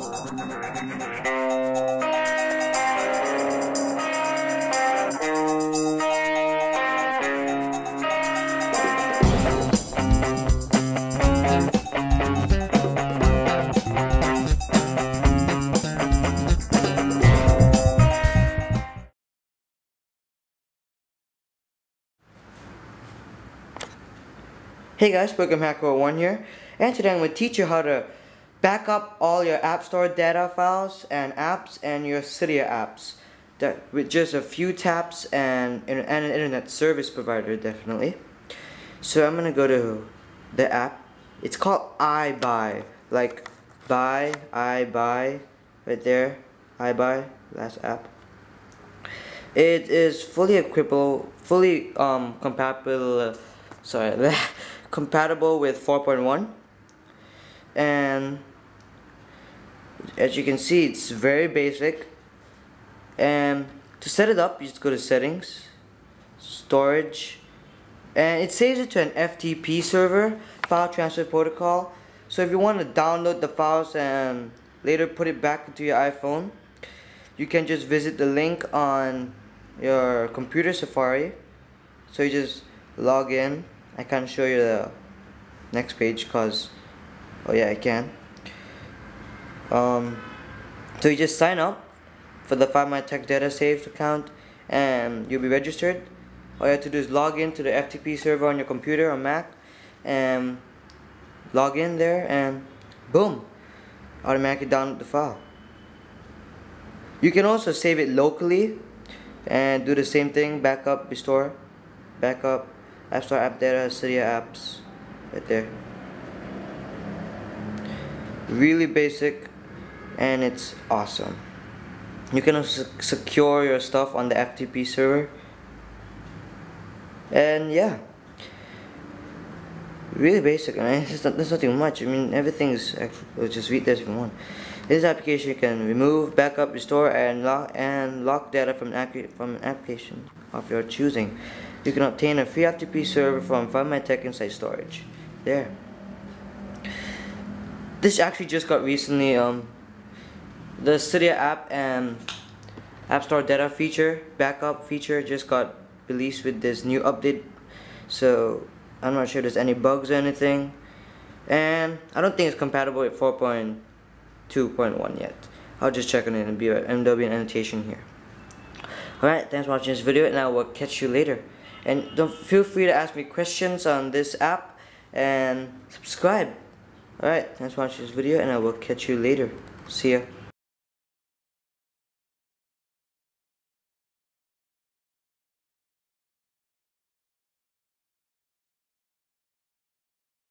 Hey guys, Program Hacker 1 here, and today I'm going to teach you how to back up all your App Store data files and apps and your Cydia apps that, with just a few taps and, and an internet service provider definitely. So I'm to go to the app. It's called iBuy, like buy, I buy, right there, iBuy, last app. It is fully equipable, fully um, compatible, sorry, compatible with 4.1 and as you can see it's very basic. And to set it up you just go to settings storage and it saves it to an FTP server file transfer protocol. So if you want to download the files and later put it back into your iPhone you can just visit the link on your computer Safari. So you just log in. I can't show you the next page because oh yeah I can um, so you just sign up for the Find My Tech Data Saved account and you'll be registered. All you have to do is log in to the FTP server on your computer or Mac and log in there and boom automatically download the file. You can also save it locally and do the same thing backup restore backup App Store app data Cydia apps right there. Really basic and it's awesome. You can secure your stuff on the FTP server. And yeah. Really basic I mean, not, there's nothing much. I mean everything is actually just read this if you want. This application can remove backup restore and lock and lock data from an, from an application of your choosing. You can obtain a free FTP server from Find My Tech Insight Storage. There. This actually just got recently, um, the Cydia app and App Store data feature, backup feature just got released with this new update. So, I'm not sure there's any bugs or anything. And I don't think it's compatible with 4.2.1 yet. I'll just check on it and, be, be an annotation here. Alright, thanks for watching this video and I will catch you later. And don't feel free to ask me questions on this app and subscribe. Alright, thanks for watching this video and I will catch you later. See ya.